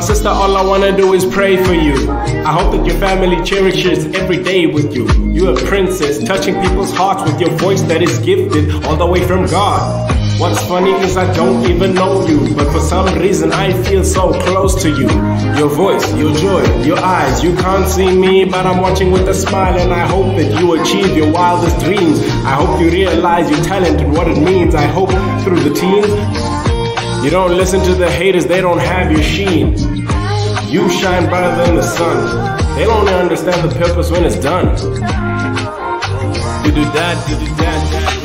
sister, all I wanna do is pray for you. I hope that your family cherishes every day with you. You're a princess, touching people's hearts with your voice that is gifted all the way from God. What's funny is I don't even know you, but for some reason I feel so close to you. Your voice, your joy, your eyes, you can't see me, but I'm watching with a smile and I hope that you achieve your wildest dreams. I hope you realize your talent and what it means. I hope through the teens, you don't listen to the haters, they don't have your sheen. You shine brighter than the sun. They'll only understand the purpose when it's done. You do that, do that, that.